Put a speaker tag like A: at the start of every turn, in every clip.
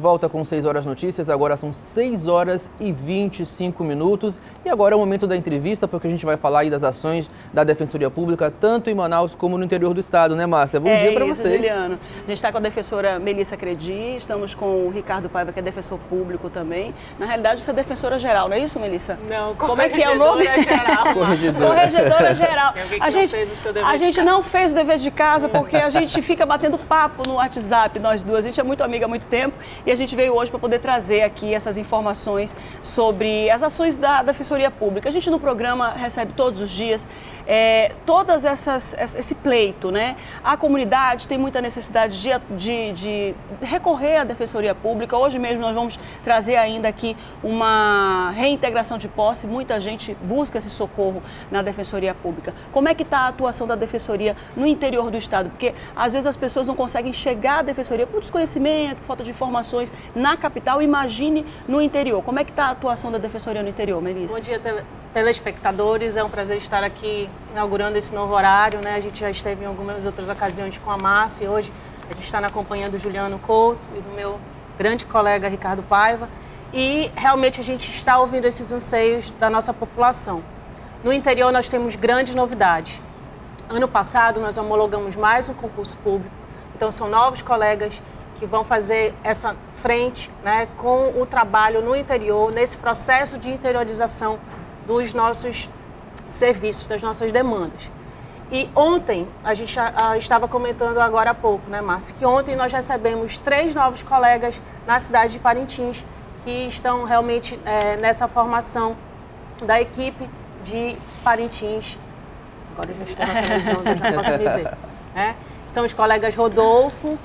A: volta com 6 horas notícias, agora são 6 horas e 25 minutos. E agora é o momento da entrevista, porque a gente vai falar aí das ações da Defensoria Pública, tanto em Manaus como no interior do estado, né, Márcia? Bom
B: é
A: dia para vocês.
B: Juliano. A gente está com a defensora Melissa Credi, estamos com o Ricardo Paiva, que é defensor público também. Na realidade, você é defensora geral, não é isso, Melissa?
C: Não, como é que é o nome?
B: Geral, corregedora. corregedora geral. A gente, a gente não fez o dever de casa porque a gente fica batendo papo no WhatsApp, nós duas. A gente é muito amiga há muito tempo e a gente veio hoje para poder trazer aqui essas informações sobre as ações da Defensoria Pública. A gente no programa recebe todos os dias é, todas essas esse pleito, né? A comunidade tem muita necessidade de, de, de recorrer à Defensoria Pública. Hoje mesmo nós vamos trazer ainda aqui uma reintegração de posse. Muita gente busca esse socorro na Defensoria Pública. Como é que está a atuação da Defensoria no interior do Estado? Porque às vezes as pessoas não conseguem chegar à Defensoria por desconhecimento, falta de informações na capital. Imagine no interior. Como é que está a atuação da Defensoria no interior, Melissa?
C: Bom dia, telespectadores. É um prazer estar aqui inaugurando esse novo horário. Né? A gente já esteve em algumas outras ocasiões com a Márcia e hoje a gente está na companhia do Juliano Couto e do meu grande colega Ricardo Paiva. E realmente a gente está ouvindo esses anseios da nossa população. No interior nós temos grandes novidades. Ano passado nós homologamos mais um concurso público, então são novos colegas que vão fazer essa frente né, com o trabalho no interior, nesse processo de interiorização dos nossos serviços, das nossas demandas. E ontem, a gente a, a, estava comentando agora há pouco, né, Márcia, que ontem nós recebemos três novos colegas na cidade de Parintins que estão realmente é, nessa formação da equipe de Parintins. Agora eu já estou na televisão, eu já posso me ver. Né? São os colegas Rodolfo,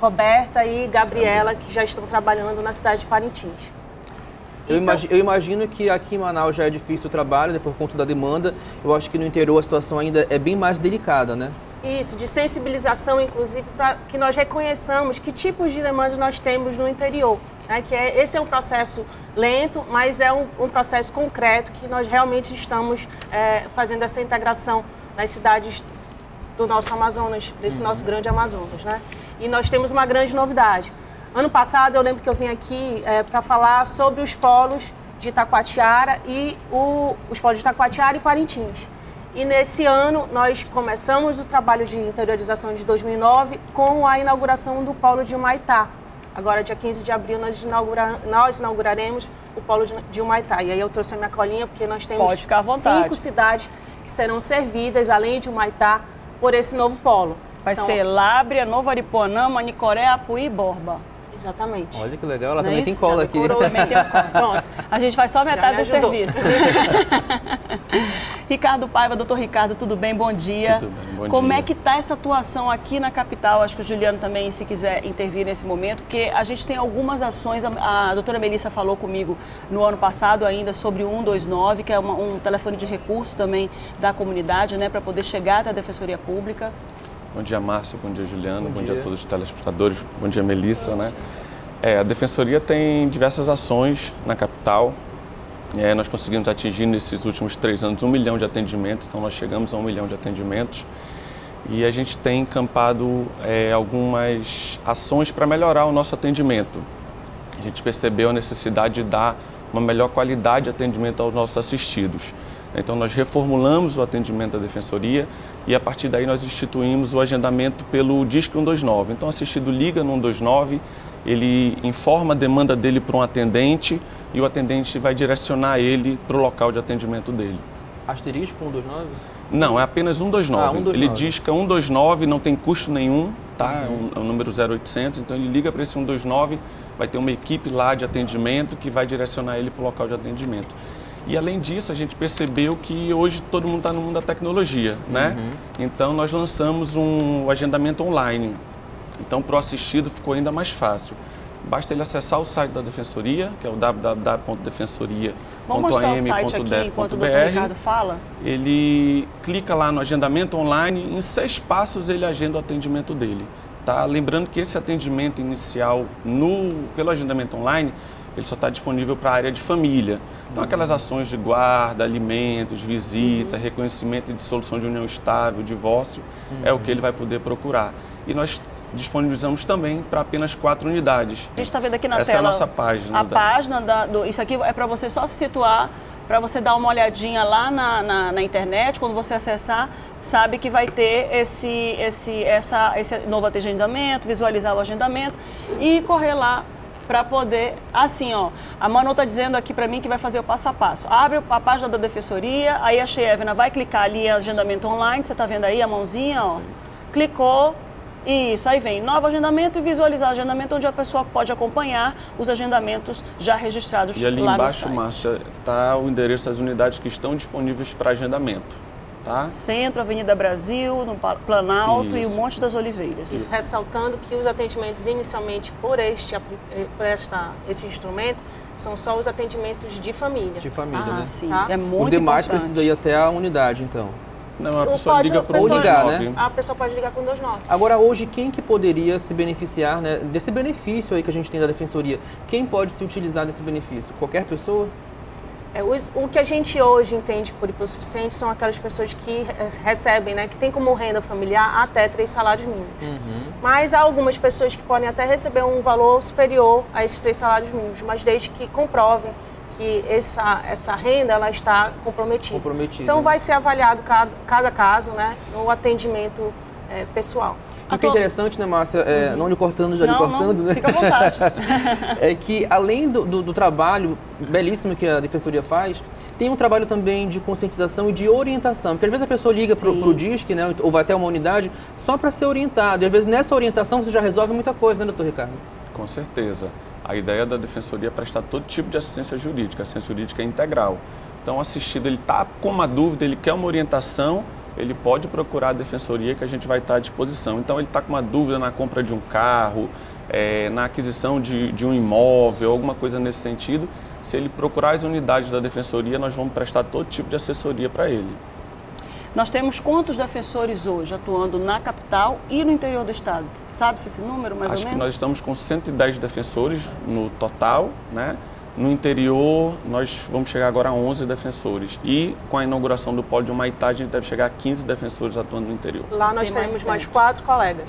C: Roberta e Gabriela, que já estão trabalhando na cidade de Parintins.
A: Eu, então... imagino, eu, imagino, que aqui em Manaus já é difícil o trabalho, né, por conta da demanda. Eu acho que no interior a situação ainda é bem mais delicada, né?
C: Isso, de sensibilização, inclusive, para que nós reconheçamos que tipos de demandas nós temos no interior. Né? Que é, esse é um processo lento, mas é um, um processo concreto que nós realmente estamos é, fazendo essa integração nas cidades do nosso Amazonas, desse uhum. nosso grande Amazonas. Né? E nós temos uma grande novidade. Ano passado eu lembro que eu vim aqui é, para falar sobre os polos de Itacoatiara e o, os polos de Itacoatiara e Parintins. E nesse ano nós começamos o trabalho de interiorização de 2009 com a inauguração do polo de Humaitá. Agora, dia 15 de abril, nós, inaugura, nós inauguraremos o polo de, de Humaitá. E aí eu trouxe a minha colinha porque nós temos cinco cidades que serão servidas, além de Humaitá, por esse novo polo.
B: Vai São... ser Lábrea, Novo Aripuanã, Manicoré, Apuí e Borba.
C: Exatamente.
A: Olha que legal, ela Não também é tem cola aqui.
B: Pronto, a gente faz só metade do serviço. Ricardo Paiva, doutor Ricardo, tudo bem? Bom dia. Tudo bem, bom Como dia. é que está essa atuação aqui na capital? Acho que o Juliano também, se quiser intervir nesse momento, porque a gente tem algumas ações, a, a doutora Melissa falou comigo no ano passado ainda sobre o 129, que é uma, um telefone de recurso também da comunidade, né, para poder chegar até a Defensoria Pública.
D: Bom dia, Márcio. Bom dia, Juliano. Bom, bom dia. dia. a todos os telespectadores. Bom dia, Melissa. Né? É, a Defensoria tem diversas ações na capital. É, nós conseguimos atingir nesses últimos três anos um milhão de atendimentos, então nós chegamos a um milhão de atendimentos. E a gente tem encampado é, algumas ações para melhorar o nosso atendimento. A gente percebeu a necessidade de dar uma melhor qualidade de atendimento aos nossos assistidos. Então nós reformulamos o atendimento da Defensoria e a partir daí nós instituímos o agendamento pelo Disque 129. Então, o assistido liga no 129, ele informa a demanda dele para um atendente e o atendente vai direcionar ele para o local de atendimento dele.
A: Asterisco 129?
D: Não, é apenas 129. Ah, 129. Ele disca 129, não tem custo nenhum, tá? Uhum. É, um, é um número 0800, então ele liga para esse 129, vai ter uma equipe lá de atendimento que vai direcionar ele para o local de atendimento. E além disso, a gente percebeu que hoje todo mundo está no mundo da tecnologia, né? Uhum. Então nós lançamos um agendamento online. Então para o assistido ficou ainda mais fácil. Basta ele acessar o site da Defensoria, que é o www.defensoria.am.def.br. Ele clica lá no agendamento online, em seis passos ele agenda o atendimento dele. Tá? Lembrando que esse atendimento inicial no, pelo agendamento online, ele só está disponível para a área de família. Então, aquelas ações de guarda, alimentos, visita, reconhecimento de solução de união estável, divórcio, uhum. é o que ele vai poder procurar. E nós disponibilizamos também para apenas quatro unidades.
B: A gente está vendo aqui na
D: Essa
B: tela.
D: é a nossa página.
B: A da... página da, do, isso aqui é para você só se situar, para você dar uma olhadinha lá na, na, na, internet. Quando você acessar, sabe que vai ter esse, esse, essa, esse novo agendamento, visualizar o agendamento e correr lá para poder, assim, ó, a Manu está dizendo aqui para mim que vai fazer o passo a passo. Abre a página da defensoria, aí a Chevena vai clicar ali em agendamento online, você está vendo aí a mãozinha, ó, clicou, isso, aí vem novo agendamento e visualizar o agendamento onde a pessoa pode acompanhar os agendamentos já registrados
D: e ali embaixo, Márcia, está o endereço das unidades que estão disponíveis para agendamento. Tá?
B: Centro, Avenida Brasil, no Planalto Isso. e o Monte das Oliveiras.
C: Isso, ressaltando que os atendimentos inicialmente por este, eh, por esta, esse instrumento são só os atendimentos de família.
A: De família,
B: ah,
A: né?
B: Sim, tá? é muito
A: Os demais
B: importante.
A: precisam ir até a unidade, então.
D: Não, a pessoa pode, liga para o
A: ligar, né?
C: A pessoa pode ligar com o 29.
A: Agora, hoje, quem que poderia se beneficiar né, desse benefício aí que a gente tem da Defensoria? Quem pode se utilizar desse benefício? Qualquer pessoa?
C: É, o, o, que a gente hoje entende por hipossuficiente são aquelas pessoas que recebem, né, que tem como renda familiar até três salários mínimos. Uhum. Mas há algumas pessoas que podem até receber um valor superior a esses três salários mínimos, mas desde que comprovem que essa, essa renda ela está comprometida.
A: comprometida.
C: Então vai ser avaliado cada, cada caso né, no atendimento é, pessoal.
A: O que é interessante, né, Márcia, é, uhum. não lhe cortando, já
B: não,
A: lhe cortando,
B: não,
A: né?
B: Fica à vontade.
A: é que além do, do, do, trabalho belíssimo que a Defensoria faz, tem um trabalho também de conscientização e de orientação. Porque às vezes a pessoa liga para o DISC, né, ou vai até uma unidade, só para ser orientado. E às vezes nessa orientação você já resolve muita coisa, né, doutor Ricardo?
D: Com certeza. A ideia da Defensoria é prestar todo tipo de assistência jurídica, assistência jurídica integral. Então, assistido, ele está com uma dúvida, ele quer uma orientação, ele pode procurar a defensoria que a gente vai estar à disposição. Então, ele está com uma dúvida na compra de um carro, é, na aquisição de, de um imóvel, alguma coisa nesse sentido. Se ele procurar as unidades da defensoria, nós vamos prestar todo tipo de assessoria para ele.
B: Nós temos quantos defensores hoje atuando na capital e no interior do estado? Sabe-se esse número, mais
D: Acho
B: ou
D: menos? Acho que nós estamos com 110 defensores no total, né? No interior, nós vamos chegar agora a 11 defensores. E com a inauguração do Polo de Humaitá, a gente deve chegar a 15 defensores atuando no interior.
C: Lá nós Tem teremos mais, mais quatro colegas.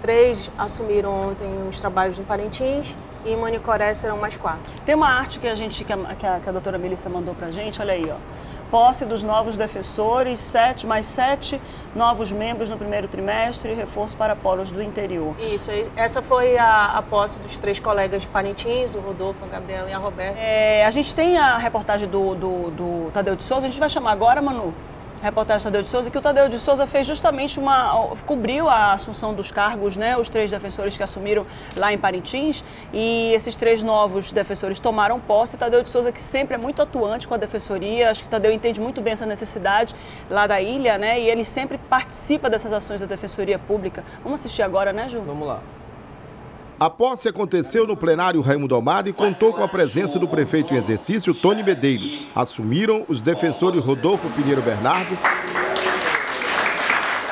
C: Três assumiram ontem os trabalhos em Parintins e em Manicoré serão mais quatro.
B: Tem uma arte que a gente que a, que a, que a doutora Melissa mandou pra gente, olha aí, ó posse dos novos defensores, sete, mais sete novos membros no primeiro trimestre e reforço para polos do interior.
C: Isso, essa foi a, a posse dos três colegas de Parintins, o Rodolfo, a Gabriela e a Roberta.
B: É, a gente tem a reportagem do, do, do Tadeu de Souza, a gente vai chamar agora, Manu? Reportagem Tadeu de Souza, que o Tadeu de Souza fez justamente uma. cobriu a assunção dos cargos, né? Os três defensores que assumiram lá em Parintins. E esses três novos defensores tomaram posse. Tadeu de Souza, que sempre é muito atuante com a defensoria, acho que Tadeu entende muito bem essa necessidade lá da ilha, né? E ele sempre participa dessas ações da Defensoria Pública. Vamos assistir agora, né, Ju?
A: Vamos lá.
E: A posse aconteceu no plenário Raimundo Almada e contou com a presença do prefeito em exercício, Tony Medeiros. Assumiram os defensores Rodolfo Pinheiro Bernardo,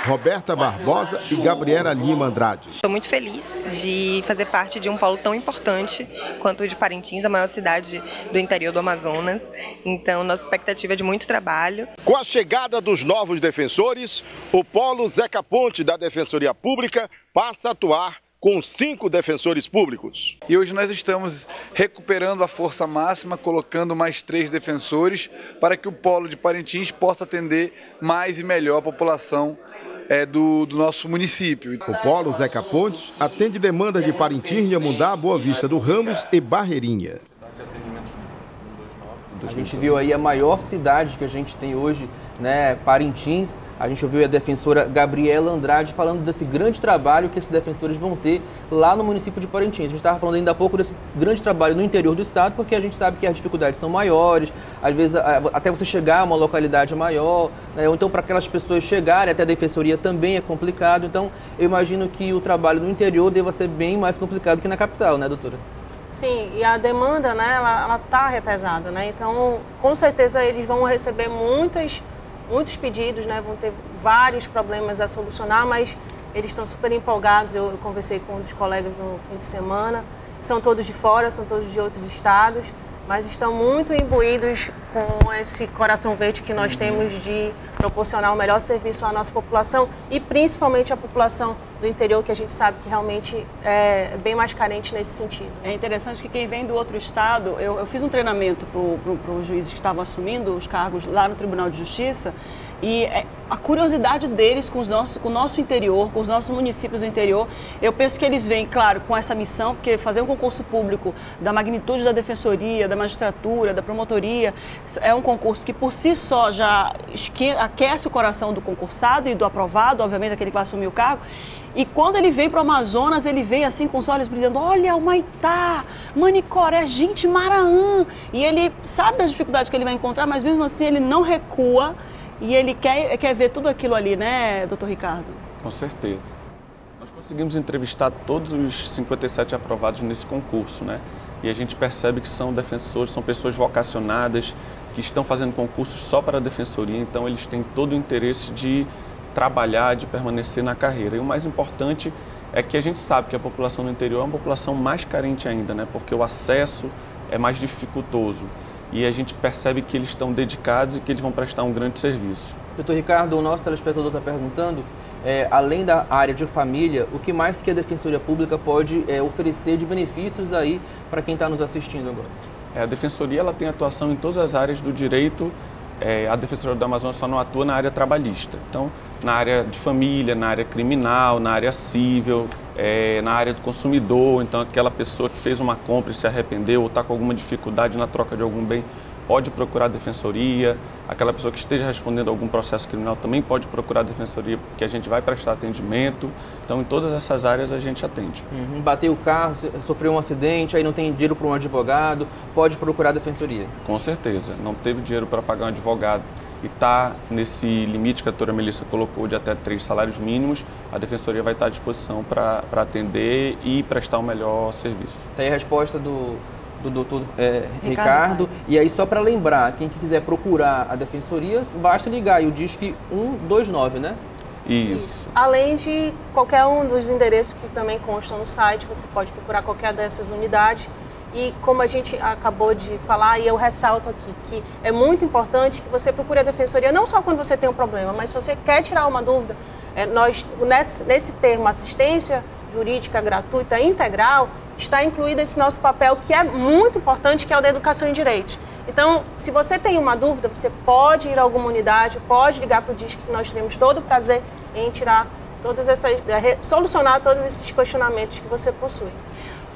E: Roberta Barbosa e Gabriela Lima Andrade.
F: Estou muito feliz de fazer parte de um polo tão importante quanto o de Parintins, a maior cidade do interior do Amazonas. Então, nossa expectativa é de muito trabalho.
E: Com a chegada dos novos defensores, o polo Zeca Ponte da Defensoria Pública passa a atuar com cinco defensores públicos.
G: E hoje nós estamos recuperando a força máxima, colocando mais três defensores para que o polo de Parintins possa atender mais e melhor a população é, do, do, nosso município.
E: O Polo Zeca Pontes atende demandas de Parintins, Inhamundá, Boa Vista do Ramos e Barreirinha.
A: A gente viu aí a maior cidade que a gente tem hoje, né, Parintins, a gente ouviu a defensora Gabriela Andrade falando desse grande trabalho que esses defensores vão ter lá no município de Parintins. A gente estava falando ainda há pouco desse grande trabalho no interior do estado, porque a gente sabe que as dificuldades são maiores, às vezes até você chegar a uma localidade maior, né? ou então para aquelas pessoas chegarem até a defensoria também é complicado. Então eu imagino que o trabalho no interior deva ser bem mais complicado que na capital, né, doutora?
C: Sim, e a demanda, né, ela está retesada, né? Então, com certeza eles vão receber muitas muitos pedidos, né? Vão ter vários problemas a solucionar, mas eles estão super empolgados. Eu, conversei com um dos colegas no fim de semana. São todos de fora, são todos de outros estados, mas estão muito imbuídos com esse coração verde que nós temos de proporcionar o melhor serviço à nossa população e principalmente à população do interior, que a gente sabe que realmente é bem mais carente nesse sentido.
B: É interessante que quem vem do outro estado, eu, eu fiz um treinamento para os juízes que estavam assumindo os cargos lá no Tribunal de Justiça e é, a curiosidade deles com, os nossos, com o nosso interior, com os nossos municípios do interior, eu penso que eles vêm, claro, com essa missão, porque fazer um concurso público da magnitude da defensoria, da magistratura, da promotoria, é um concurso que por si só já aquece o coração do concursado e do aprovado, obviamente, aquele que vai assumir o cargo. E quando ele vem para o Amazonas, ele vem assim com os olhos brilhando: olha, o Maitá, Manicoré, gente, Maraã. E ele sabe das dificuldades que ele vai encontrar, mas mesmo assim ele não recua e ele quer, quer ver tudo aquilo ali, né, doutor Ricardo?
D: Com certeza. Nós conseguimos entrevistar todos os 57 aprovados nesse concurso, né? E a gente percebe que são defensores, são pessoas vocacionadas, que estão fazendo concursos só para a defensoria, então eles têm todo o interesse de trabalhar, de permanecer na carreira. E o mais importante é que a gente sabe que a população do interior é uma população mais carente ainda, né? Porque o acesso é mais dificultoso e a gente percebe que eles estão dedicados e que eles vão prestar um grande serviço.
A: Doutor Ricardo, o nosso telespectador está perguntando, é, além da área de família, o que mais que a Defensoria Pública pode é, oferecer de benefícios aí para quem está nos assistindo agora?
D: É, a Defensoria ela tem atuação em todas as áreas do direito. É, a Defensoria do Amazonas só não atua na área trabalhista. Então, na área de família, na área criminal, na área civil, é, na área do consumidor. Então, aquela pessoa que fez uma compra e se arrependeu ou está com alguma dificuldade na troca de algum bem, pode procurar a defensoria. Aquela pessoa que esteja respondendo a algum processo criminal também pode procurar a defensoria, porque a gente vai prestar atendimento. Então, em todas essas áreas a gente atende.
A: Uhum. Bateu o carro, sofreu um acidente, aí não tem dinheiro para um advogado, pode procurar a defensoria.
D: Com certeza. Não teve dinheiro para pagar um advogado e está nesse limite que a doutora Melissa colocou de até três salários mínimos, a Defensoria vai estar à disposição para atender e prestar o um melhor serviço.
A: Está aí a resposta do, do doutor é, Ricardo. Ricardo. E aí, só para lembrar, quem quiser procurar a Defensoria, basta ligar e o Disque 129, né?
D: Isso. Isso.
C: Além de qualquer um dos endereços que também constam no site, você pode procurar qualquer dessas unidades e como a gente acabou de falar, e eu ressalto aqui, que é muito importante que você procure a defensoria não só quando você tem um problema, mas se você quer tirar uma dúvida, é, nós, nesse, nesse termo assistência jurídica gratuita integral, está incluído esse nosso papel que é muito importante, que é o da educação em direito. Então, se você tem uma dúvida, você pode ir a alguma unidade, pode ligar para o DISC, que nós teremos todo o prazer em tirar todas essas, é, solucionar todos esses questionamentos que você possui.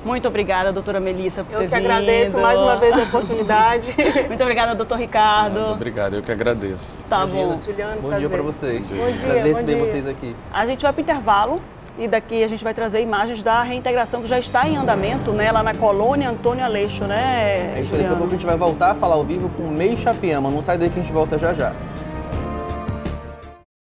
B: Muito obrigada, doutora Melissa, por
C: eu
B: ter
C: vindo. Eu que agradeço mais uma vez a oportunidade.
B: Muito obrigada, doutor Ricardo. Muito
D: obrigado, eu que agradeço.
B: Tá bom.
A: Juliano, bom dia para vocês.
C: Bom dia. Prazer
A: bom receber dia. vocês aqui.
B: A gente vai para o intervalo e daqui a gente vai trazer imagens da reintegração que já está em andamento, né, lá na colônia Antônio Aleixo, né,
A: É isso aí, daqui a pouco a gente vai voltar a falar ao vivo com o Mei Chapiama. Não sai daí que a gente volta já já.